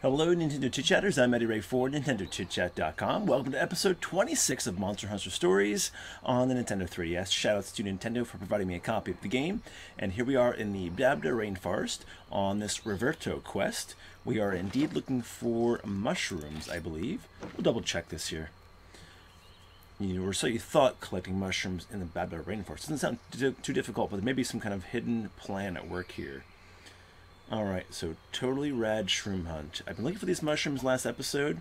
Hello, Nintendo Chit Chatters. I'm Eddie Ray for NintendoChitChat.com. Welcome to episode 26 of Monster Hunter Stories on the Nintendo 3DS. Shoutouts to Nintendo for providing me a copy of the game. And here we are in the Babda Rainforest on this Reverto quest. We are indeed looking for mushrooms, I believe. We'll double check this here. You or so you thought collecting mushrooms in the Babda Rainforest. Doesn't sound too difficult, but there may be some kind of hidden plan at work here. Alright, so totally rad shroom hunt. I've been looking for these mushrooms last episode.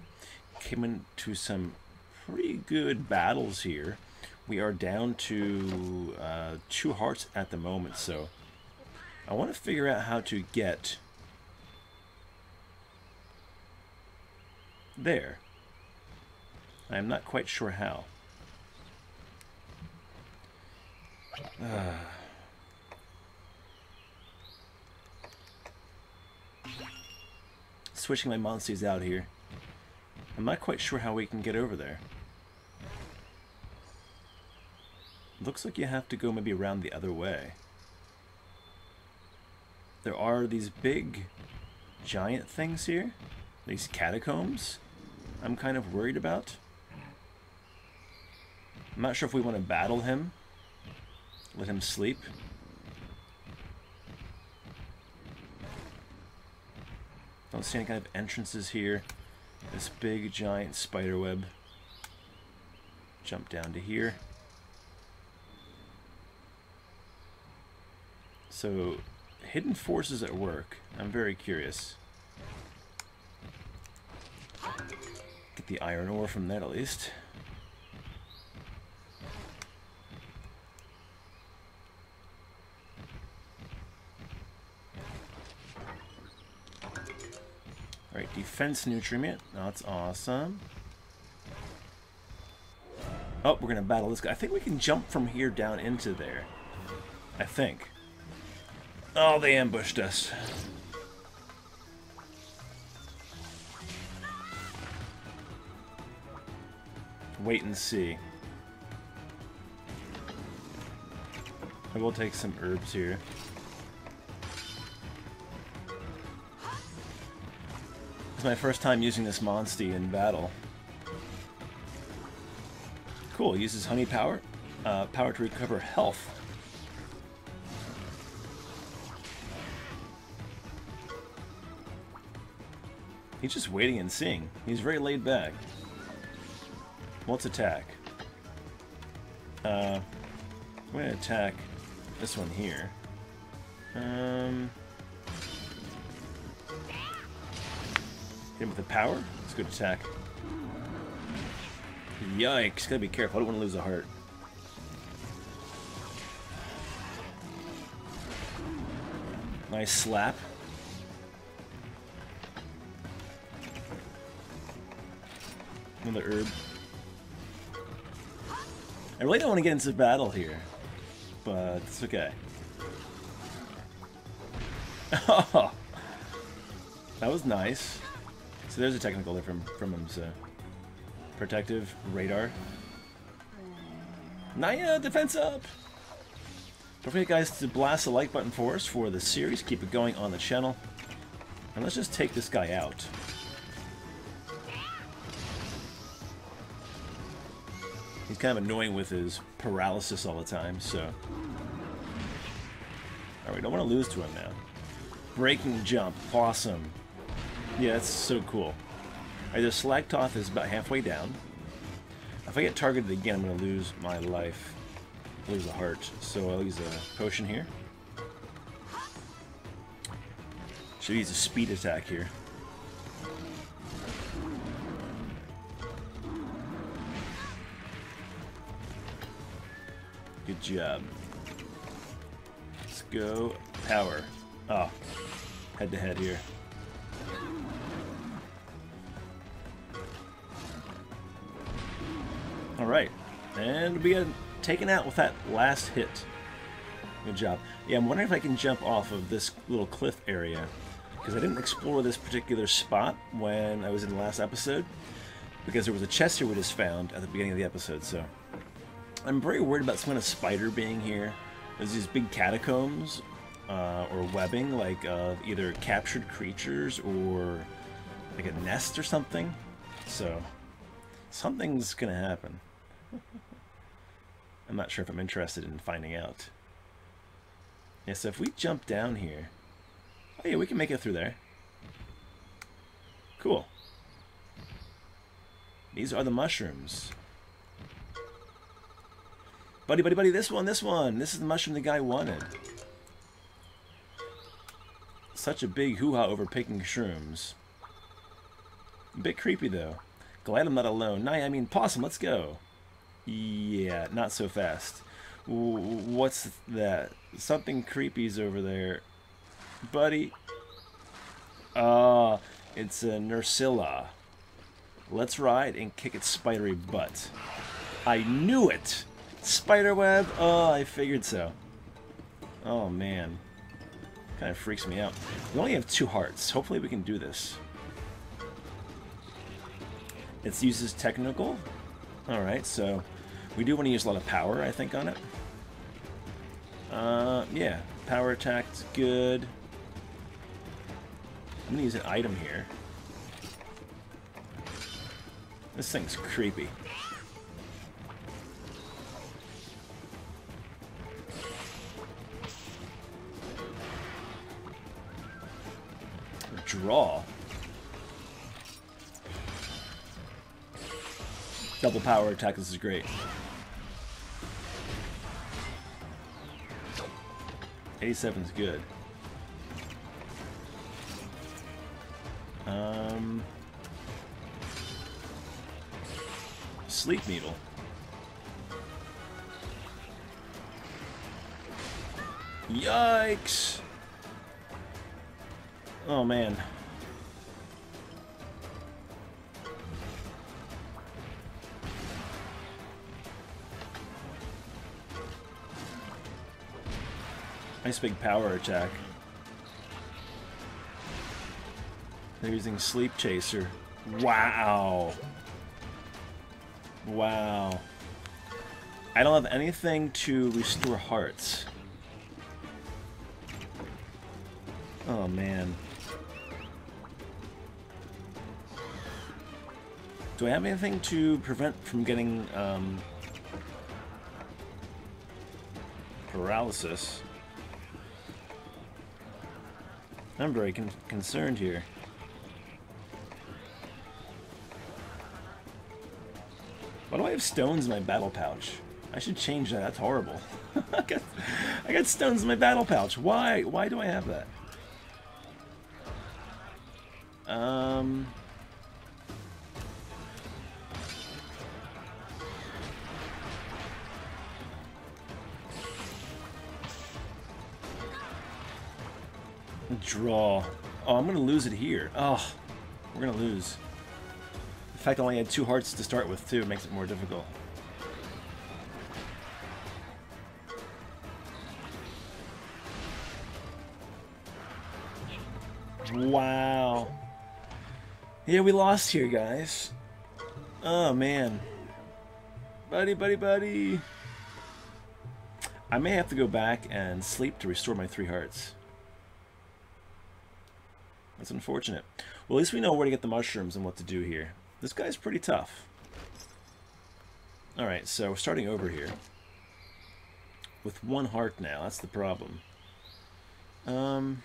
Came into some pretty good battles here. We are down to uh, two hearts at the moment, so I want to figure out how to get there. I am not quite sure how. Uh, switching my monsters out here. I'm not quite sure how we can get over there. Looks like you have to go maybe around the other way. There are these big giant things here. These catacombs. I'm kind of worried about. I'm not sure if we want to battle him. Let him sleep. Don't see any kind of entrances here. This big giant spider web. Jump down to here. So, hidden forces at work. I'm very curious. Get the iron ore from that at least. Alright, defense nutriment. That's awesome. Oh, we're going to battle this guy. I think we can jump from here down into there. I think. Oh, they ambushed us. Wait and see. I will take some herbs here. It's my first time using this Monstie in battle. Cool, he uses honey power. Uh, power to recover health. He's just waiting and seeing. He's very laid back. Let's attack. Uh, going to attack this one here. Um... Hit him with the power. It's a good attack. Yikes. Gotta be careful. I don't want to lose a heart. Nice slap. Another herb. I really don't want to get into battle here, but it's okay. Oh, that was nice. So there's a technical there from, from him, so. Protective radar. Hmm. Naya, defense up! Don't forget, guys, to blast the like button for us for the series. Keep it going on the channel. And let's just take this guy out. He's kind of annoying with his paralysis all the time, so... Alright, we don't want to lose to him now. Breaking jump, awesome. Yeah, that's so cool. Alright, the Slagtoth is about halfway down. If I get targeted again, I'm going to lose my life. Lose a heart. So I'll use a potion here. Should use a speed attack here. Good job. Let's go. Power. Oh. Head to head here. And we get taken out with that last hit. Good job. Yeah, I'm wondering if I can jump off of this little cliff area. Because I didn't explore this particular spot when I was in the last episode. Because there was a chest here we just found at the beginning of the episode, so... I'm very worried about some kind of spider being here. There's these big catacombs, uh, or webbing, like uh, either captured creatures or like a nest or something. So something's gonna happen. I'm not sure if I'm interested in finding out. Yeah, so if we jump down here, oh yeah, we can make it through there. Cool. These are the mushrooms. Buddy, buddy, buddy, this one, this one. This is the mushroom the guy wanted. Such a big hoo-ha over picking shrooms. A bit creepy, though. Glad I'm not alone. Nah, I mean, possum, let's go. Yeah, not so fast. what's that? Something creepy's over there. Buddy. Ah, uh, it's a Nerscylla. Let's ride and kick its spidery butt. I knew it! Spiderweb? Oh, I figured so. Oh, man. Kind of freaks me out. We only have two hearts. Hopefully we can do this. It uses technical. Alright, so we do want to use a lot of power, I think, on it. Uh, yeah. Power attack's good. I'm to use an item here. This thing's creepy. draw. Double power attack, this is great. Eighty-seven is good. Um, sleep needle. Yikes! Oh man. Nice big power attack. They're using Sleep Chaser. Wow. Wow. I don't have anything to restore hearts. Oh man. Do I have anything to prevent from getting um, paralysis? I'm very con concerned here. Why do I have stones in my battle pouch? I should change that. That's horrible. I, got, I got stones in my battle pouch. Why? Why do I have that? Um... Draw. Oh, I'm going to lose it here. Oh, we're going to lose. In fact I only had two hearts to start with, too, makes it more difficult. Wow. Yeah, we lost here, guys. Oh, man. Buddy, buddy, buddy. I may have to go back and sleep to restore my three hearts. That's unfortunate. Well, at least we know where to get the mushrooms and what to do here. This guy's pretty tough. Alright, so we're starting over here. With one heart now, that's the problem. Um...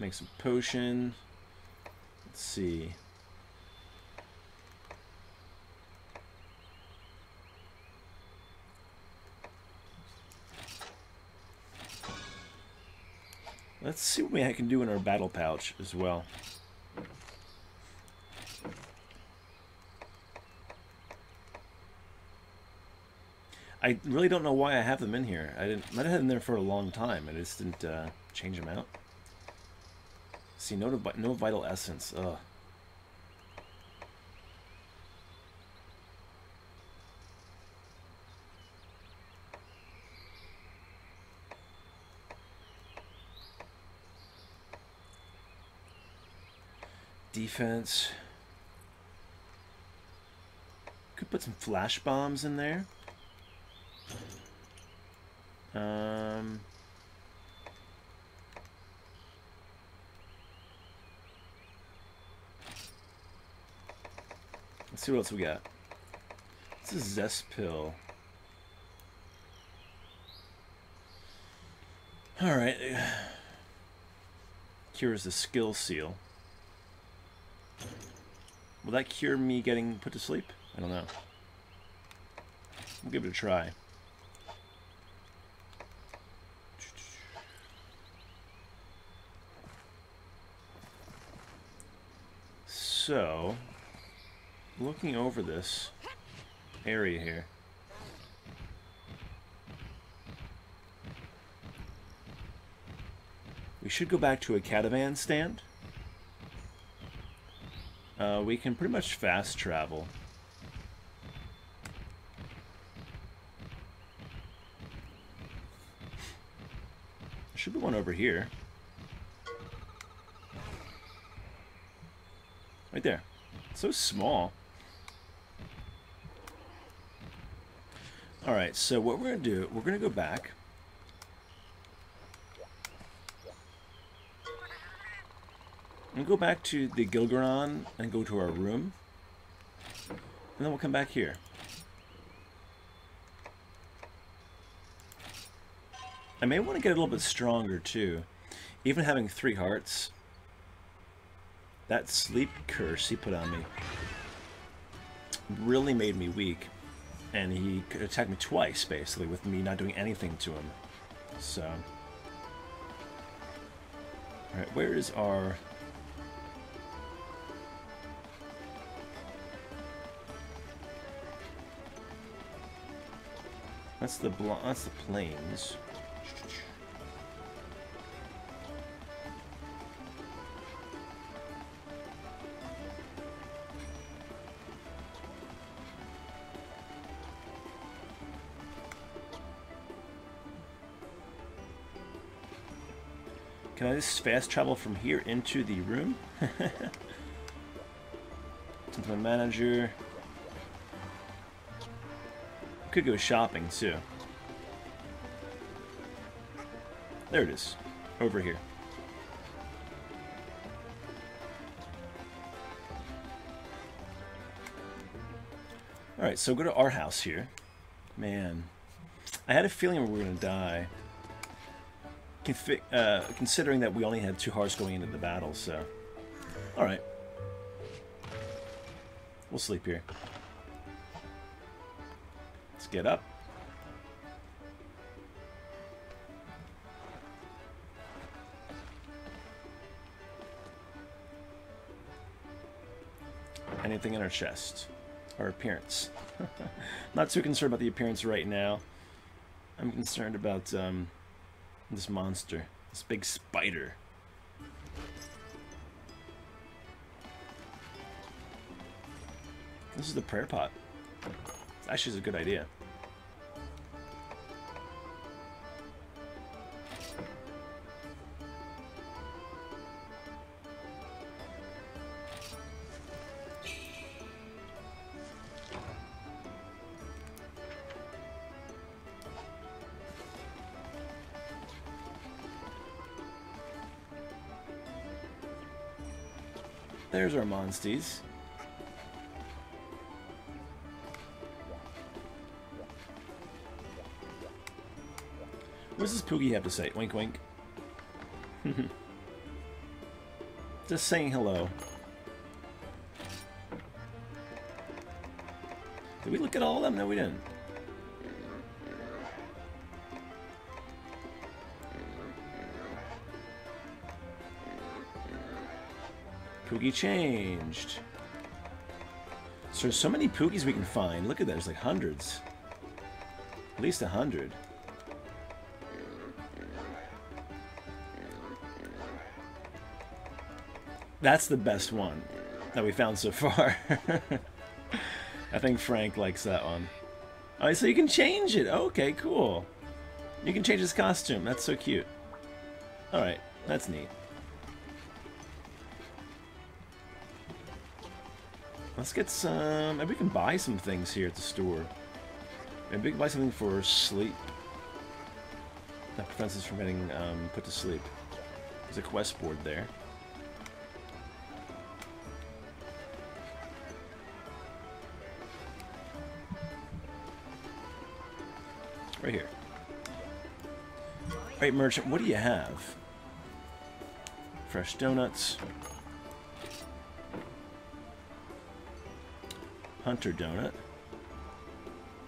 Make some potion. Let's see. Let's see what we can do in our battle pouch as well. I really don't know why I have them in here. I didn't. Might have had them there for a long time. I just didn't uh, change them out. See, no, no vital essence. Ugh. Defense. Could put some flash bombs in there. Um... Let's see what else we got. This is Zest Pill. Alright. Cures the skill seal. Will that cure me getting put to sleep? I don't know. We'll give it a try. So, looking over this area here. We should go back to a catavan stand. Uh, we can pretty much fast travel. Should be one over here. Right there. So small. Alright, so what we're going to do, we're going to go back. And go back to the Gilgaron and go to our room. And then we'll come back here. I may want to get a little bit stronger too. Even having three hearts, that sleep curse he put on me really made me weak. And he could attack me twice, basically, with me not doing anything to him. So... Alright, where is our... That's the that's the plains. Can I just fast travel from here into the room? to my manager. Could go shopping too. There it is. Over here. Alright, so go to our house here. Man. I had a feeling we were going to die uh, considering that we only had two hearts going into the battle, so... Alright. We'll sleep here. Let's get up. Anything in our chest? Our appearance. Not too concerned about the appearance right now. I'm concerned about um, this monster. This big spider. This is the prayer pot. Actually, is a good idea. There's our monsties. What does Poogie have to say? Wink, wink. Just saying hello. Did we look at all of them? No, we didn't. Poogie changed. So there's so many Poogies we can find. Look at that, there's like hundreds. At least a hundred. That's the best one that we found so far. I think Frank likes that one. Alright, so you can change it. Okay, cool. You can change his costume. That's so cute. Alright, that's neat. Let's get some... Maybe we can buy some things here at the store. Maybe we can buy something for sleep. that prevents us from getting um, put to sleep. There's a quest board there. Right, merchant, what do you have? Fresh donuts. Hunter donut.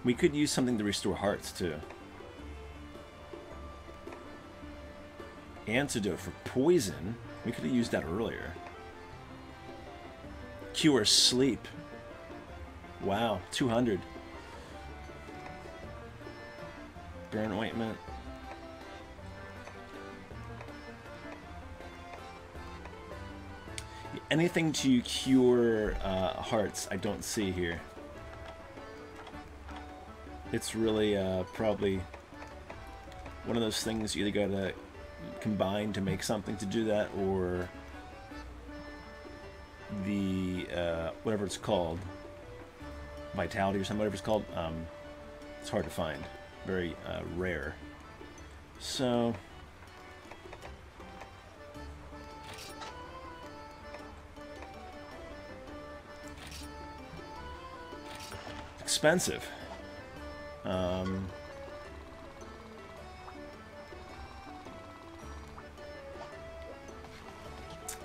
We could use something to restore hearts, too. Antidote for poison. We could have used that earlier. Cure sleep. Wow, 200. Burn ointment. Anything to cure uh, hearts, I don't see here. It's really uh, probably one of those things you either gotta combine to make something to do that, or the uh, whatever it's called, vitality or something, whatever it's called. Um, it's hard to find, very uh, rare. So. Expensive. Um,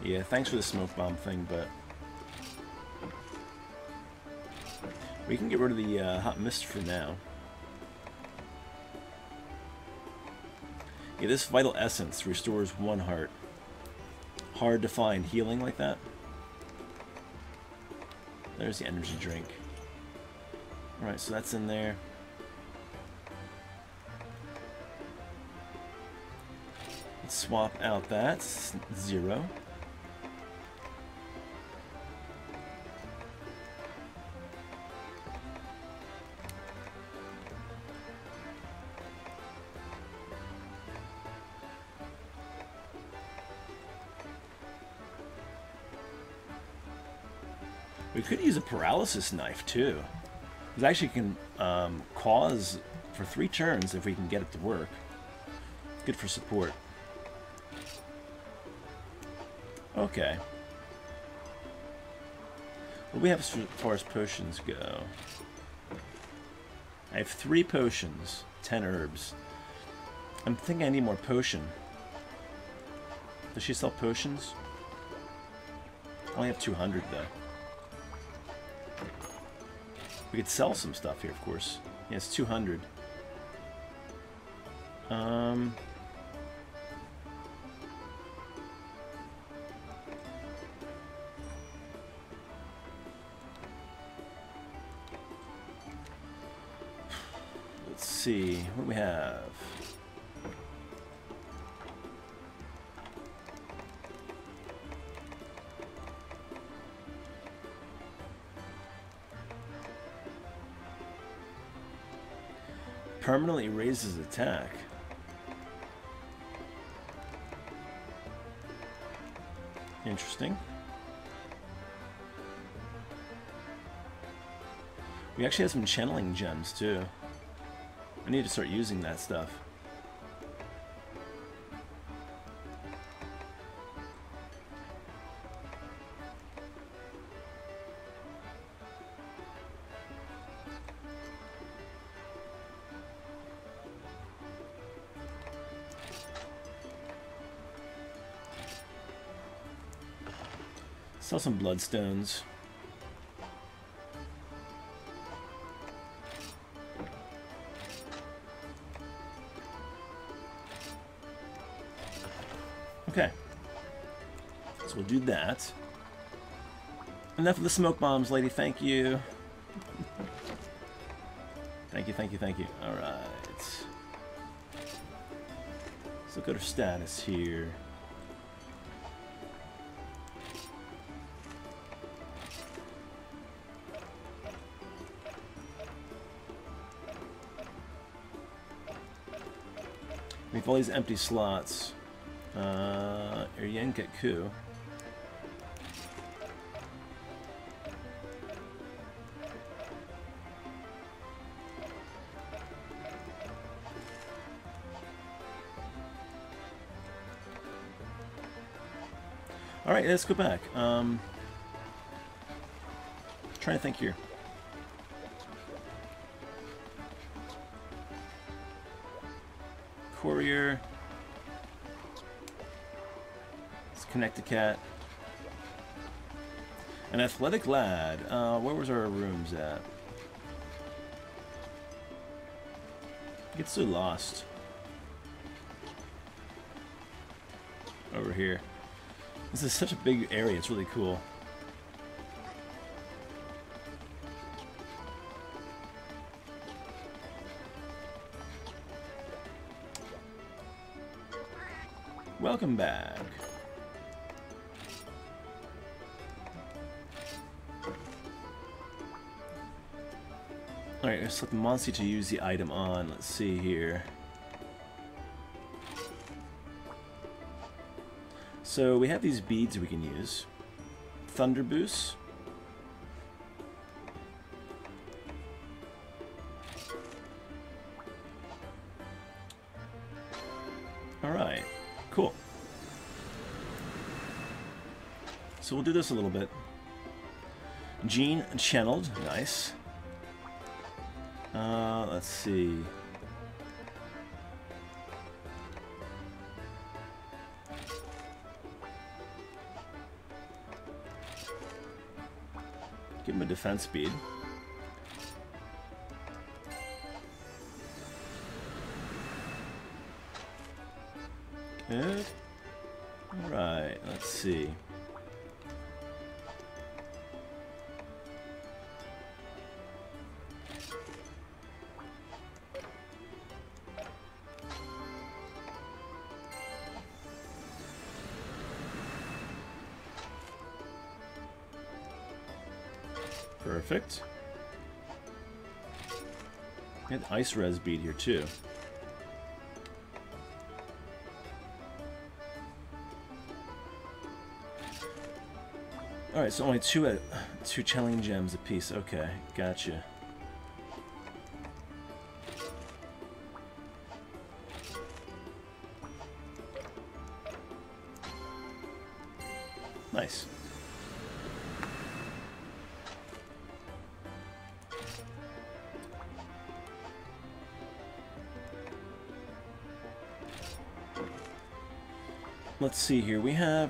yeah, thanks for the smoke bomb thing, but we can get rid of the uh, hot mist for now. Yeah, this vital essence restores one heart. Hard to find healing like that. There's the energy drink. Alright, so that's in there. Let's swap out that. Zero. We could use a paralysis knife too. It actually can um, cause for three turns if we can get it to work. Good for support. Okay. What do we have as far as potions go? I have three potions, ten herbs. I'm thinking I need more potion. Does she sell potions? I only have 200 though. We could sell some stuff here, of course. it's 200. Um... Let's see, what we have? Permanently raises attack. Interesting. We actually have some channeling gems too. I need to start using that stuff. Some bloodstones. Okay. So we'll do that. Enough of the smoke bombs, lady. Thank you. thank you, thank you, thank you. Alright. So go to status here. all these empty slots. Uh, Erien Alright, let's go back. Um, trying to think here. Let's connect the cat. An athletic lad. Uh, where was our rooms at? Get so lost. Over here. This is such a big area, it's really cool. Welcome back. Alright, let's let the to use the item on. Let's see here. So we have these beads we can use. Thunder Boost. Alright, cool. So we'll do this a little bit. Gene channeled, nice. Uh, let's see. Give him a defense speed. Good. Alright, let's see. Perfect. And Ice Res bead here too. Alright, so only two uh, two chilling gems a piece. Okay, gotcha.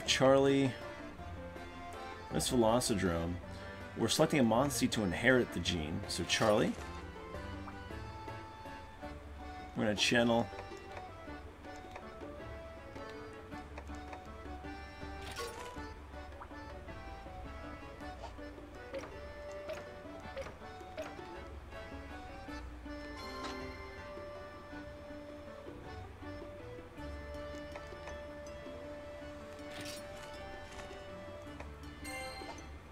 Charlie. This Velocidrome. We're selecting a Monstie to inherit the gene. So Charlie. We're going to channel.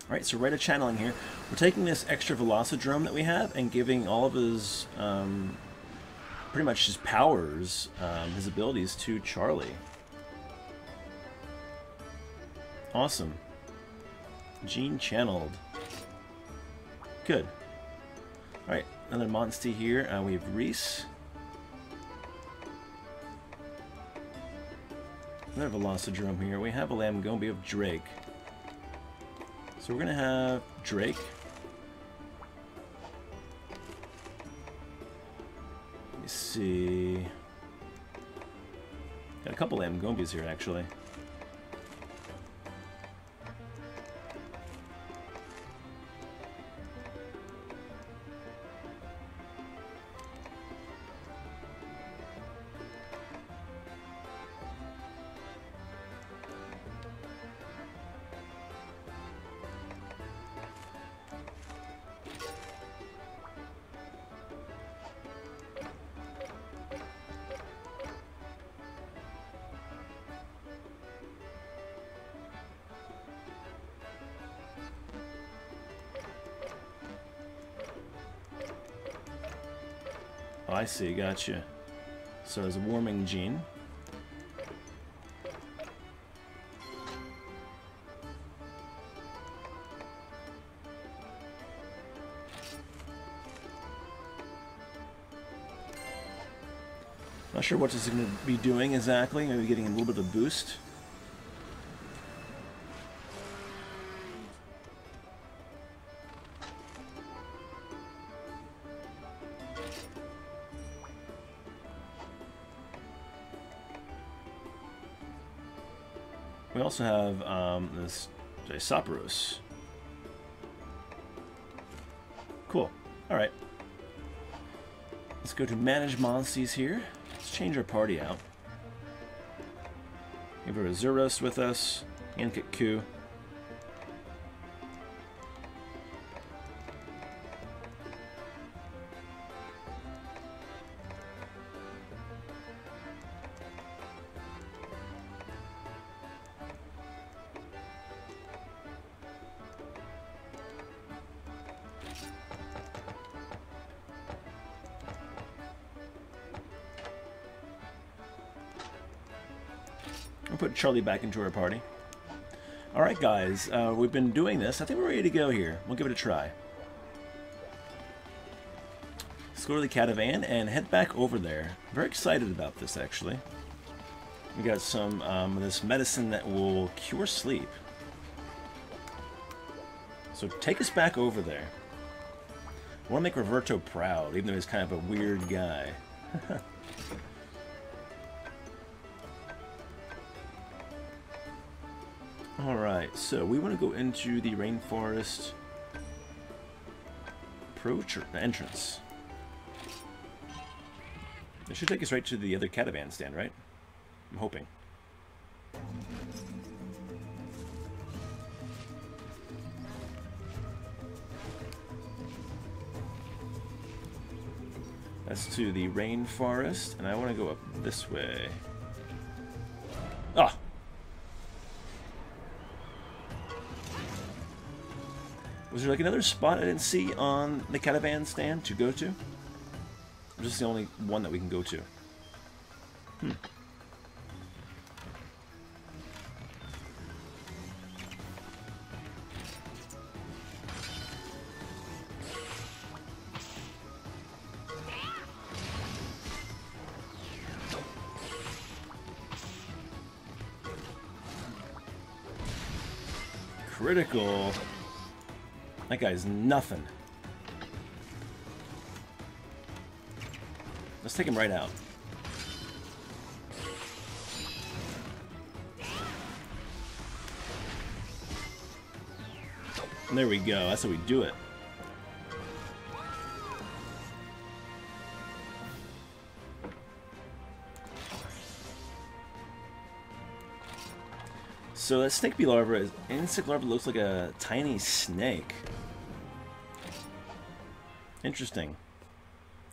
Alright, so right of channeling here. We're taking this extra Velocidrome that we have and giving all of his, um, pretty much his powers, um, his abilities to Charlie. Awesome. Gene channeled. Good. Alright, another Monstie here. Uh, we have Reese. Another Velocidrome here. We have a Lagombi of Drake. So we're going to have Drake. Let me see. Got a couple Lagombis here, actually. I see, gotcha. So a warming gene. Not sure what this is going to be doing exactly. Maybe getting a little bit of a boost. Also have um, this Disoporos. Cool. Alright. Let's go to Manage Monsties here. Let's change our party out. We have Arzuros with us, and Ku. Put Charlie back into our party. Alright guys, uh, we've been doing this. I think we're ready to go here. We'll give it a try. Let's go to the catavan and head back over there. very excited about this actually. We got some um, this medicine that will cure sleep. So take us back over there. I want to make Roberto proud, even though he's kind of a weird guy. so we want to go into the rainforest approach or entrance. It should take us right to the other catavan stand, right? I'm hoping. That's to the rainforest, and I want to go up this way. Ah! Was there like another spot I didn't see on the caravan stand to go to? Or just the only one that we can go to? Hmm. Critical. That guy's nothing. Let's take him right out. And there we go. That's how we do it. So that snake larva is insect larva looks like a tiny snake. Interesting.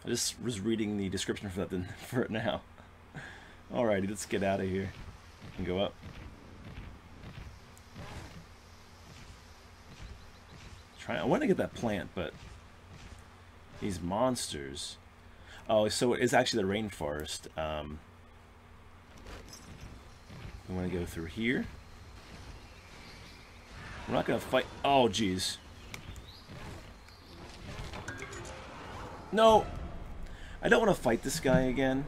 I just was reading the description for that for it now. Alrighty, let's get out of here and go up. Try. I want to get that plant, but these monsters. Oh, so it is actually the rainforest. Um, we want to go through here. We're not to fight. Oh, jeez. No! I don't want to fight this guy again.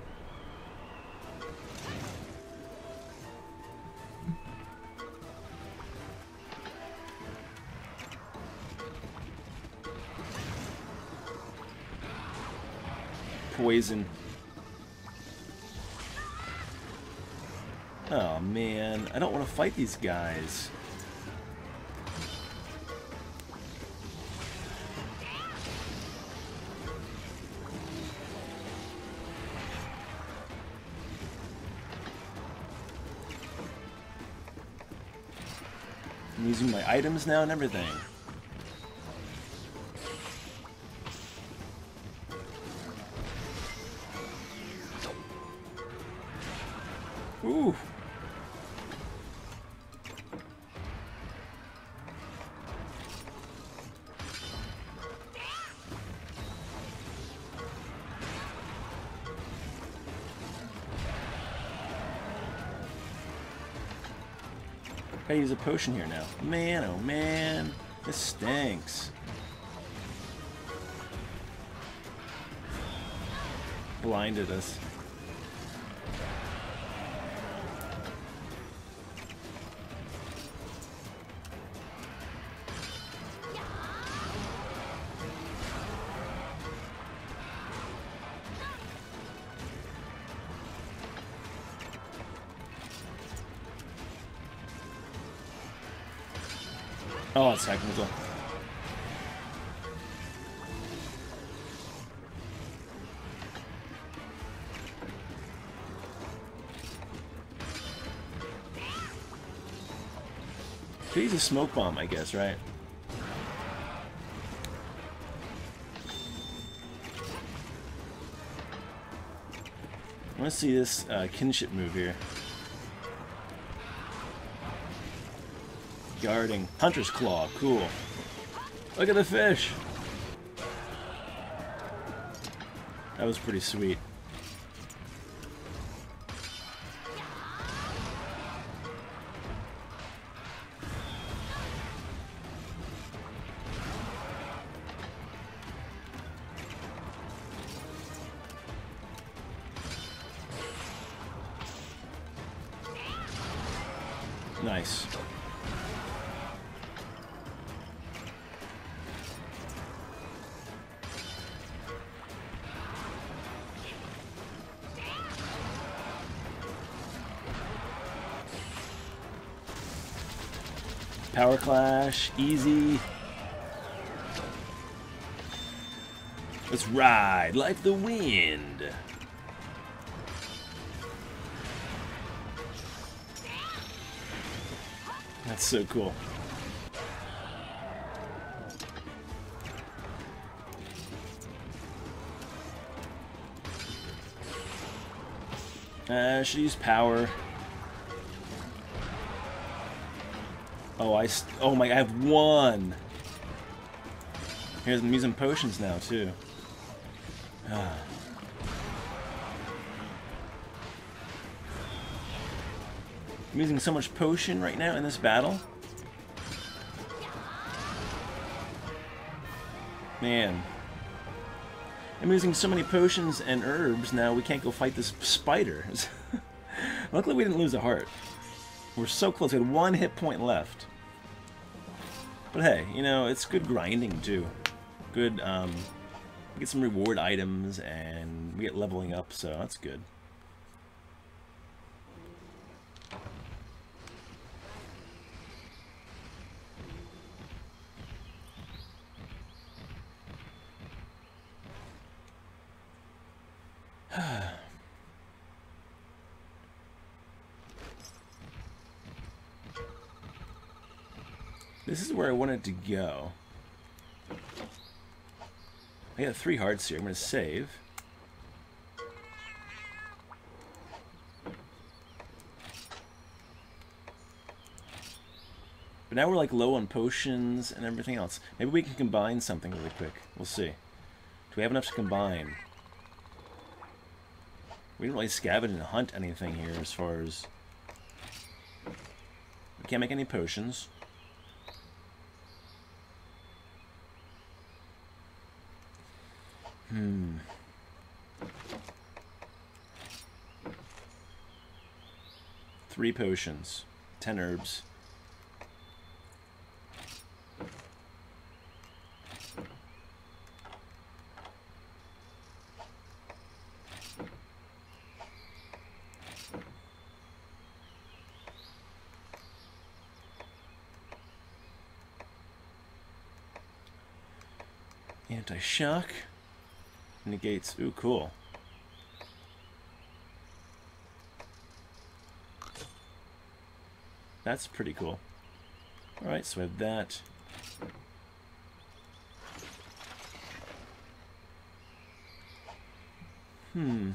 Poison. Oh man, I don't want to fight these guys. Items now and everything. I use a potion here now. Man, oh man. This stinks. Blinded us. Smoke bomb, I guess, right? I want to see this uh, kinship move here. Guarding. Hunter's Claw. Cool. Look at the fish. That was pretty sweet. Ride the wind. That's so cool. Uh, I should use power. Oh, I. oh my! I have one. Here's I'm using potions now too. I'm using so much potion right now in this battle. Man. I'm using so many potions and herbs now we can't go fight this spider. Luckily we didn't lose a heart. We're so close. We had one hit point left. But hey, you know, it's good grinding too. Good, um, we get some reward items and we get leveling up, so that's good. This is where I wanted to go. I got three hearts here. I'm going to save. But now we're like low on potions and everything else. Maybe we can combine something really quick. We'll see. Do we have enough to combine? We didn't really scavenge and hunt anything here as far as... We can't make any potions. Hmm. Three potions. Ten herbs. Anti-shock. Negates. Ooh, cool. That's pretty cool. Alright, so we have that. Hmm.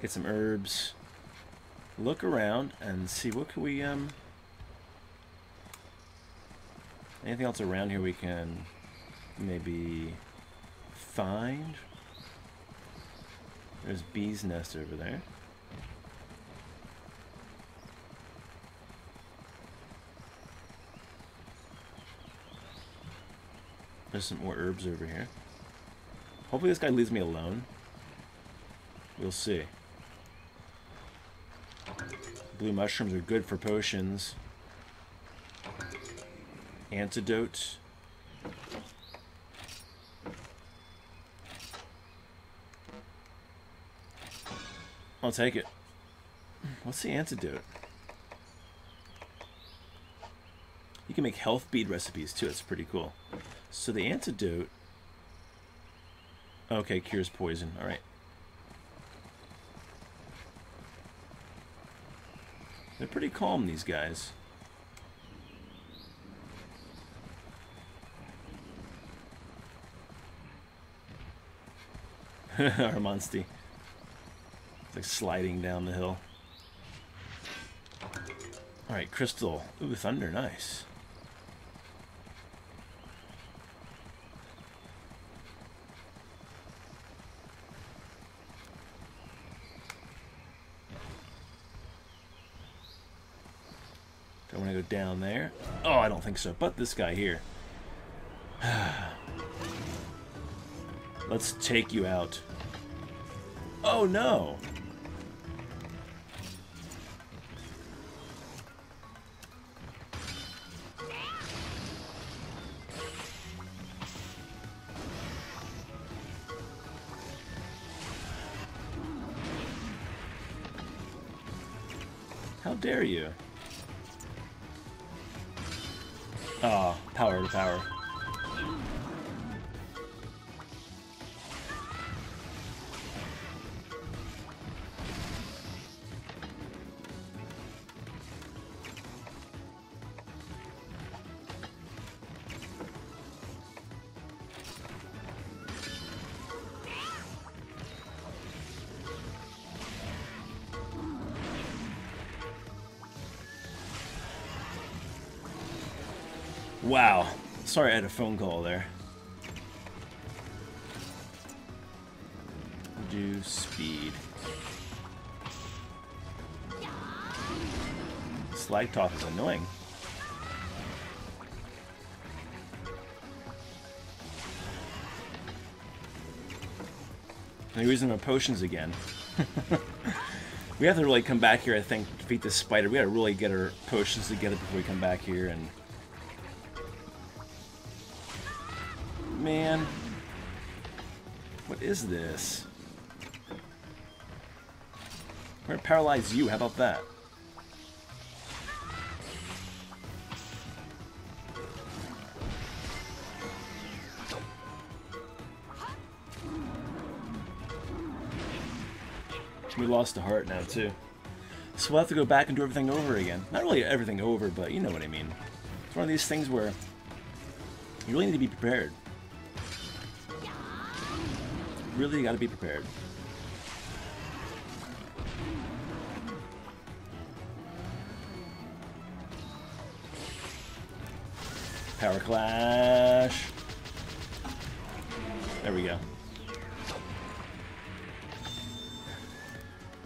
Get some herbs. Look around and see what can we um anything else around here we can maybe find. There's bee's nest over there. There's some more herbs over here. Hopefully this guy leaves me alone. We'll see. Blue mushrooms are good for potions. Antidote. I'll take it. What's the antidote? You can make health bead recipes too. It's pretty cool. So the antidote... Okay, cures poison. Alright. They're pretty calm, these guys. Armansty. It's like sliding down the hill. Alright, Crystal. Ooh, Thunder, nice. Down there. Oh, I don't think so. But this guy here. Let's take you out. Oh, no. How dare you? Power to power. Wow. Sorry I had a phone call there. Do speed. Slag talk is annoying. We're using our potions again. we have to really come back here, I think, defeat this spider. We gotta really get our potions together before we come back here and man. What is this? We're gonna paralyze you, how about that? We lost a heart now, too. So we'll have to go back and do everything over again. Not really everything over, but you know what I mean. It's one of these things where you really need to be prepared. Really got to be prepared. Power Clash. There we go.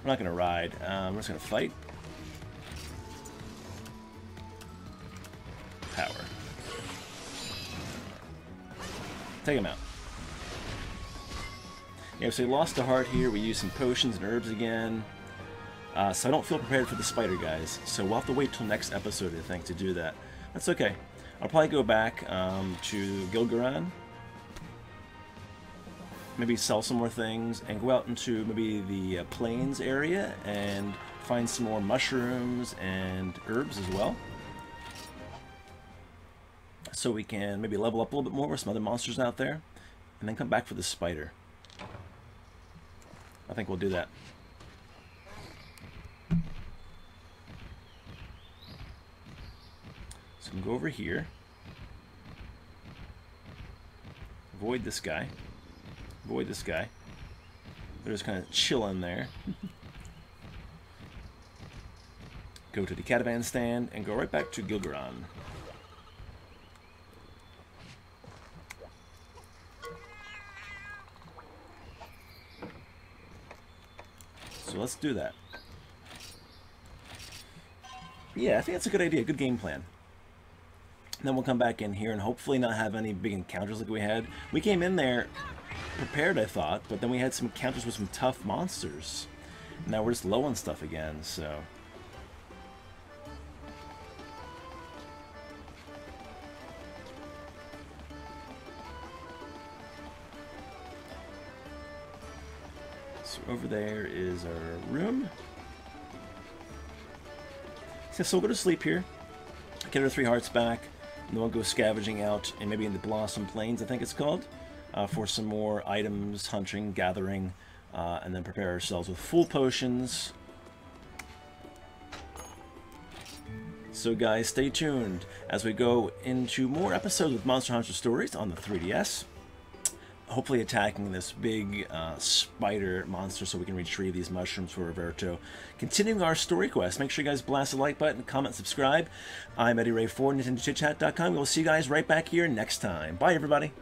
We're not going to ride. Um, we're just going to fight. Power. Take him out. Yeah, so we lost a heart here. We used some potions and herbs again. Uh, so I don't feel prepared for the spider guys. So we'll have to wait till next episode, I think, to do that. That's okay. I'll probably go back um, to Gilgaran. Maybe sell some more things and go out into maybe the uh, plains area and find some more mushrooms and herbs as well. So we can maybe level up a little bit more with some other monsters out there. And then come back for the spider. I think we'll do that. So I'm go over here. Avoid this guy. Avoid this guy. They're just kind of chilling there. go to the caravan stand and go right back to Gilgaran. let's do that. Yeah, I think that's a good idea, good game plan. Then we'll come back in here and hopefully not have any big encounters like we had. We came in there prepared, I thought, but then we had some encounters with some tough monsters. Now we're just low on stuff again, so... So over there is our room. So we'll go to sleep here. Get our three hearts back. And then we'll go scavenging out, and maybe in the Blossom Plains, I think it's called, uh, for some more items, hunting, gathering, uh, and then prepare ourselves with full potions. So guys, stay tuned as we go into more episodes with Monster Hunter Stories on the 3DS hopefully attacking this big uh, spider monster so we can retrieve these mushrooms for Roberto. Continuing our story quest, make sure you guys blast the like button, comment, subscribe. I'm Eddy Ray for NintendoChitChat.com. We'll see you guys right back here next time. Bye, everybody.